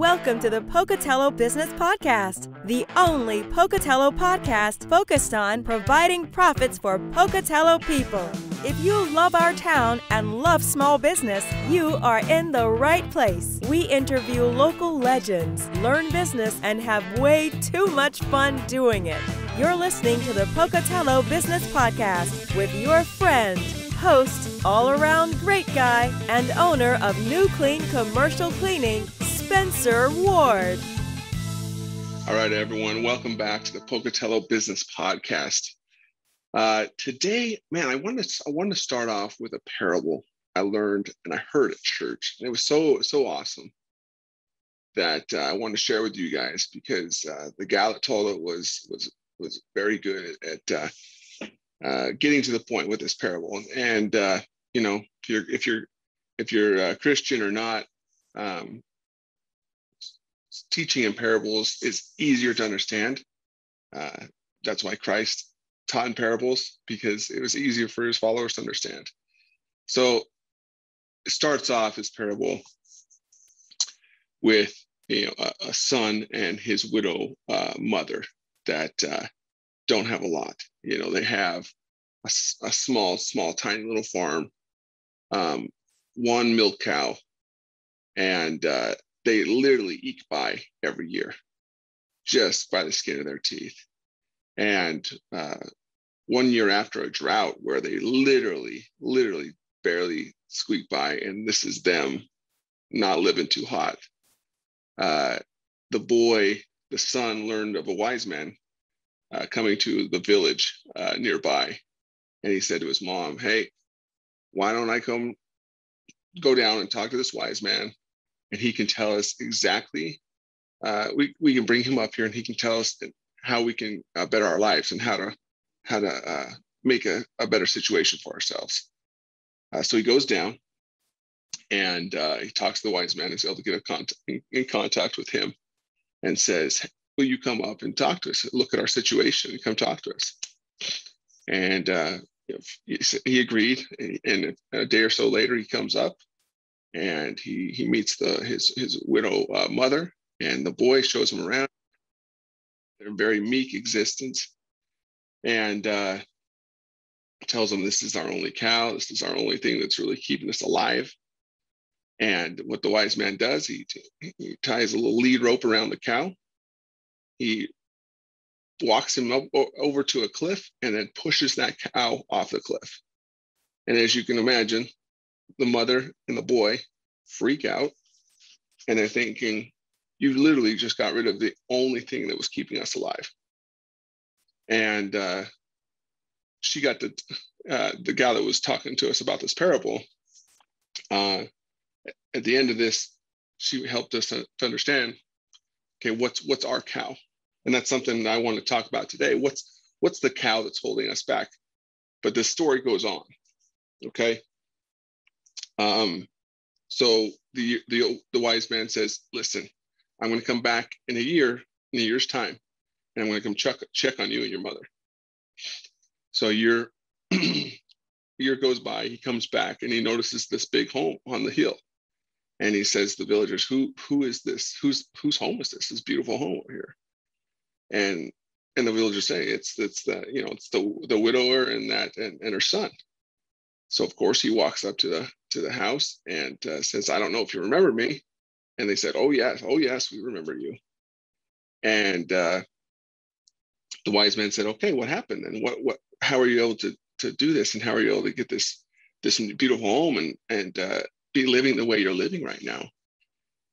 Welcome to the Pocatello Business Podcast, the only Pocatello podcast focused on providing profits for Pocatello people. If you love our town and love small business, you are in the right place. We interview local legends, learn business, and have way too much fun doing it. You're listening to the Pocatello Business Podcast with your friend, host, all around great guy, and owner of New Clean Commercial Cleaning, Spencer Ward. All right, everyone, welcome back to the Pocatello Business Podcast. Uh, today, man, I want to I want to start off with a parable I learned and I heard at church, and it was so so awesome that uh, I want to share with you guys because uh, the gal that told it was was was very good at uh, uh, getting to the point with this parable. And uh, you know, if you're if you're if you're a Christian or not, um, teaching in parables is easier to understand. Uh, that's why Christ taught in parables because it was easier for his followers to understand. So it starts off his parable with you know, a, a son and his widow uh, mother that uh, don't have a lot. You know, they have a, a small, small, tiny little farm, um, one milk cow, and uh, they literally eke by every year just by the skin of their teeth. And uh, one year after a drought where they literally, literally barely squeak by, and this is them not living too hot. Uh, the boy, the son, learned of a wise man uh, coming to the village uh, nearby. And he said to his mom, Hey, why don't I come go down and talk to this wise man and he can tell us exactly. Uh, we we can bring him up here, and he can tell us how we can uh, better our lives and how to how to uh, make a, a better situation for ourselves. Uh, so he goes down, and uh, he talks to the wise man. He's able to get a contact, in, in contact with him, and says, "Will you come up and talk to us? Look at our situation and come talk to us." And uh, he agreed, and a day or so later, he comes up and he he meets the his his widow uh, mother, and the boy shows him around. Their very meek existence, and uh, tells him this is our only cow. This is our only thing that's really keeping us alive. And what the wise man does, he, he ties a little lead rope around the cow. He walks him up over to a cliff and then pushes that cow off the cliff. And as you can imagine, the mother and the boy freak out and they're thinking, you literally just got rid of the only thing that was keeping us alive. And uh, she got the uh, the gal that was talking to us about this parable. Uh, at the end of this, she helped us to, to understand. Okay, what's what's our cow, and that's something that I want to talk about today. What's what's the cow that's holding us back? But the story goes on. Okay, um, so the, the, the wise man says, listen, I'm going to come back in a year, in a year's time, and I'm going to come check, check on you and your mother. So a year, year goes by, he comes back and he notices this big home on the hill. And he says to the villagers, who, who is this? Who's, whose home is this? This beautiful home here. And, and the villagers say it's, it's the, you know, it's the, the widower and that, and, and her son. So of course he walks up to the to the house and uh, says, "I don't know if you remember me," and they said, "Oh yes, oh yes, we remember you." And uh, the wise man said, "Okay, what happened? And what what? How are you able to to do this? And how are you able to get this this beautiful home and and uh, be living the way you're living right now?"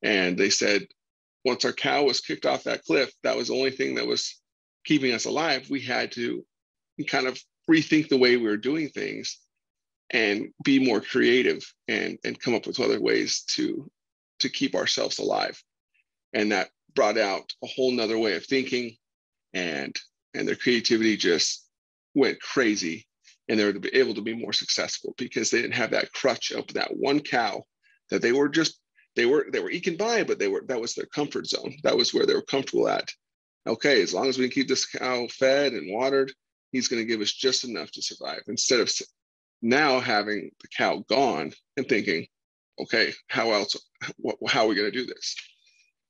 And they said, "Once our cow was kicked off that cliff, that was the only thing that was keeping us alive. We had to kind of rethink the way we were doing things." And be more creative and and come up with other ways to to keep ourselves alive. And that brought out a whole nother way of thinking and and their creativity just went crazy and they were able to be more successful because they didn't have that crutch of that one cow that they were just they were they were eking by but they were that was their comfort zone. That was where they were comfortable at. Okay as long as we can keep this cow fed and watered he's going to give us just enough to survive. Instead of now having the cow gone and thinking, okay, how else, what, how are we going to do this?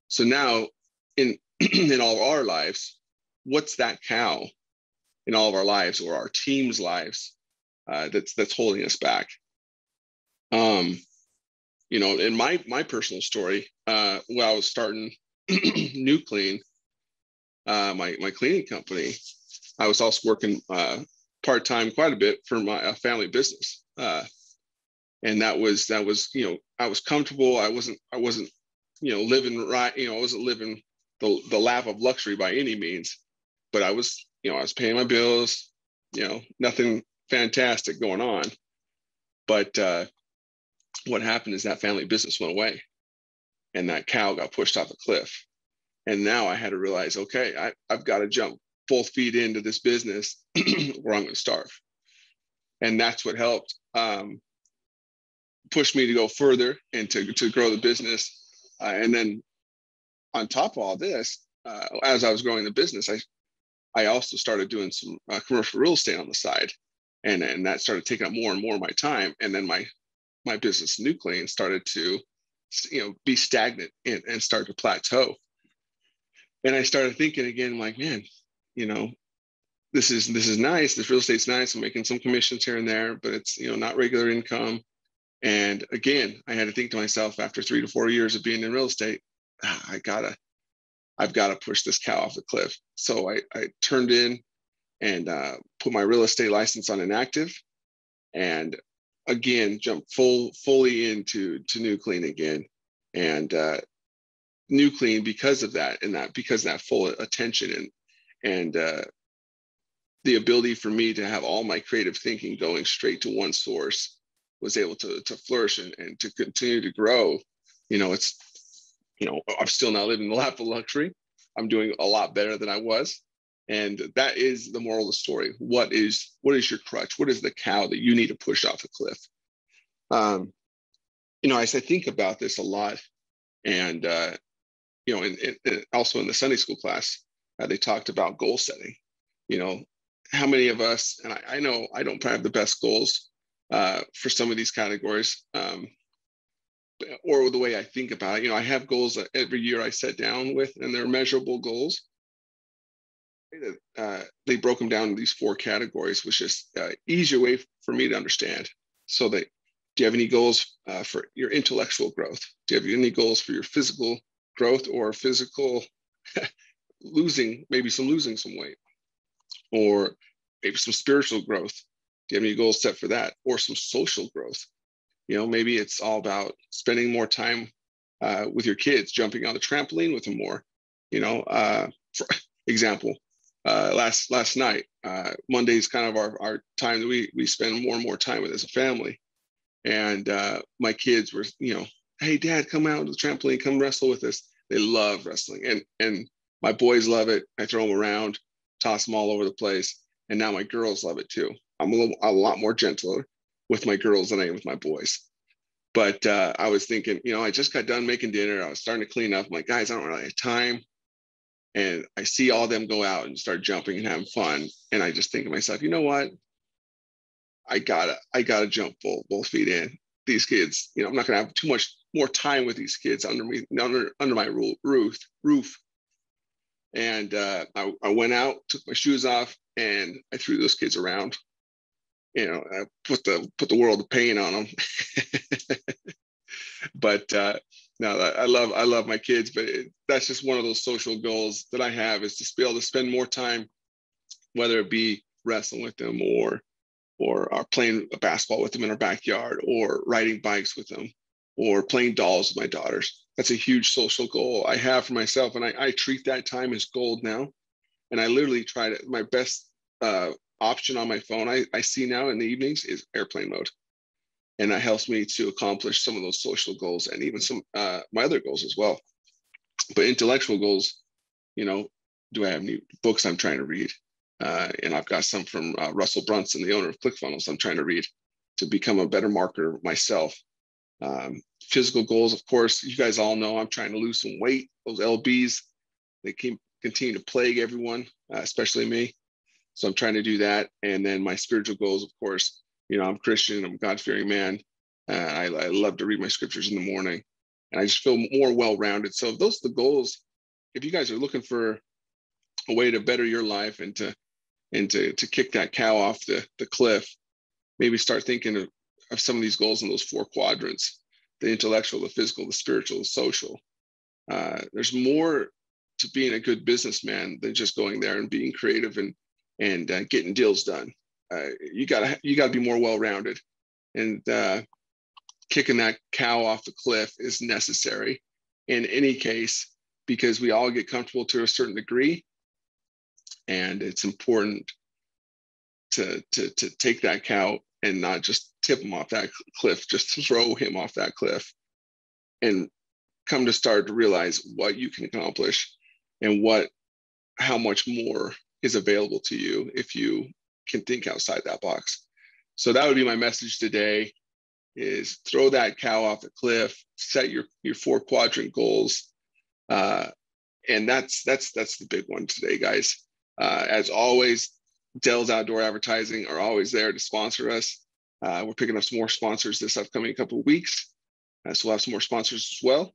So now in in all our lives, what's that cow in all of our lives or our team's lives uh, that's that's holding us back? Um, you know, in my my personal story, uh, when I was starting New Clean, uh, my my cleaning company, I was also working uh, part time quite a bit for my family business, uh, and that was that was you know I was comfortable. I wasn't I wasn't you know living right. You know I wasn't living the the lap of luxury by any means, but I was you know I was paying my bills. You know nothing fantastic going on, but uh, what happened is that family business went away, and that cow got pushed off a cliff. And now I had to realize, okay, I, I've got to jump both feet into this business where I'm going to starve. And that's what helped um, push me to go further and to, to grow the business. Uh, and then on top of all this, uh, as I was growing the business, I, I also started doing some uh, commercial real estate on the side. And, and that started taking up more and more of my time. And then my, my business, New Clean, started to, you know, be stagnant and, and start to plateau. And I started thinking again, like, man, you know, this is this is nice. This real estate's nice. I'm making some commissions here and there, but it's you know not regular income. And again, I had to think to myself after three to four years of being in real estate, ah, I gotta, I've got to push this cow off the cliff. So I, I turned in and uh, put my real estate license on inactive, and again jumped full fully into to new clean again, and uh, new clean because of that and that because that full attention and and uh, the ability for me to have all my creative thinking going straight to one source was able to to flourish and, and to continue to grow. You know it's you know i'm still not living the lap of luxury. I'm doing a lot better than i was. And that is the moral of the story. What is what is your crutch? What is the cow that you need to push off a cliff? Um you know as i think about this a lot and uh you know and, and also in the sunday school class uh, they talked about goal setting. You know, how many of us, and I, I know I don't have the best goals uh, for some of these categories, um, or the way I think about it. You know, I have goals every year I set down with, and they're measurable goals. Uh, they broke them down in these four categories, which is uh, easier way for me to understand. So that, do you have any goals uh, for your intellectual growth? Do you have any goals for your physical growth or physical losing, maybe some losing some weight, or maybe some spiritual growth. Do you have any goals set for that? Or some social growth? You know, maybe it's all about spending more time uh, with your kids, jumping on the trampoline with them more. You know, uh, for example, uh, last last night, uh, Monday is kind of our, our time that we we spend more and more time with as a family. And uh, my kids were, you know, hey, Dad, come out to the trampoline, come wrestle with us. They love wrestling, and and my boys love it. I throw them around, toss them all over the place. And now my girls love it too. I'm a, little, a lot more gentler with my girls than I am with my boys. But uh, I was thinking, you know, I just got done making dinner. I was starting to clean up. I'm like, guys, I don't really have time. And I see all them go out and start jumping and having fun. And I just think to myself, you know what? I gotta, I gotta jump both, both feet in. These kids, you know, I'm not gonna have too much more time with these kids under me, under under my roof, roof and uh, I, I, went out, took my shoes off, and I threw those kids around. You know, I put the put the world of pain on them. but uh, no, I love I love my kids, but it, that's just one of those social goals that I have is to be able to spend more time, whether it be wrestling with them or or, or playing basketball with them in our backyard or riding bikes with them or playing dolls with my daughters that's a huge social goal I have for myself. And I, I treat that time as gold now. And I literally try to, my best uh, option on my phone I, I see now in the evenings is airplane mode. And that helps me to accomplish some of those social goals and even some uh, my other goals as well. But intellectual goals, you know, do I have any books I'm trying to read? Uh, and I've got some from uh, Russell Brunson, the owner of ClickFunnels, I'm trying to read to become a better marketer myself um, physical goals, of course, you guys all know I'm trying to lose some weight. Those LBs, they can continue to plague everyone, uh, especially me. So I'm trying to do that. And then my spiritual goals, of course, you know, I'm Christian, I'm God fearing man. Uh, I, I love to read my scriptures in the morning. and I just feel more well-rounded. So if those are the goals, if you guys are looking for a way to better your life and to and to, to kick that cow off the, the cliff, maybe start thinking of, of some of these goals in those four quadrants the intellectual, the physical, the spiritual, the social. Uh, there's more to being a good businessman than just going there and being creative and and uh, getting deals done. Uh, you gotta you gotta be more well-rounded, and uh, kicking that cow off the cliff is necessary in any case because we all get comfortable to a certain degree, and it's important to to to take that cow and not just tip him off that cliff, just throw him off that cliff, and come to start to realize what you can accomplish and what how much more is available to you if you can think outside that box. So that would be my message today is throw that cow off the cliff, set your your four quadrant goals. Uh, and that's that's that's the big one today, guys. Uh, as always, Dell's Outdoor Advertising are always there to sponsor us. Uh, we're picking up some more sponsors this upcoming couple of weeks. Uh, so we'll have some more sponsors as well.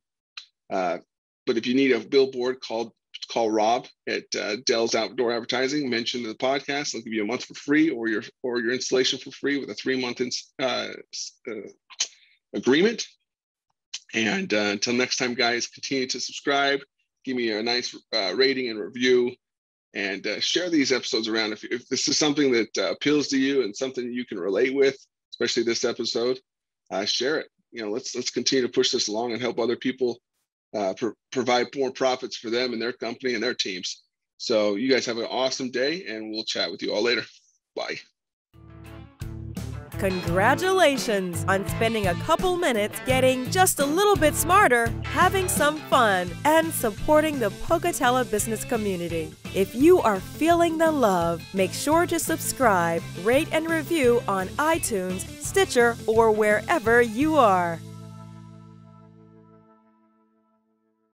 Uh, but if you need a billboard, call call Rob at uh, Dell's Outdoor Advertising. Mention the podcast; they'll give you a month for free, or your or your installation for free with a three month uh, uh, agreement. And uh, until next time, guys, continue to subscribe, give me a nice uh, rating and review, and uh, share these episodes around. If, if this is something that appeals to you and something you can relate with, especially this episode, share it. You know, let's let's continue to push this along and help other people uh, pro- provide more profits for them and their company and their teams. So you guys have an awesome day, and we'll chat with you all later. Bye. Congratulations on spending a couple minutes getting just a little bit smarter, having some fun, and supporting the Pocatello business community. If you are feeling the love, make sure to subscribe, rate, and review on iTunes, Stitcher, or wherever you are.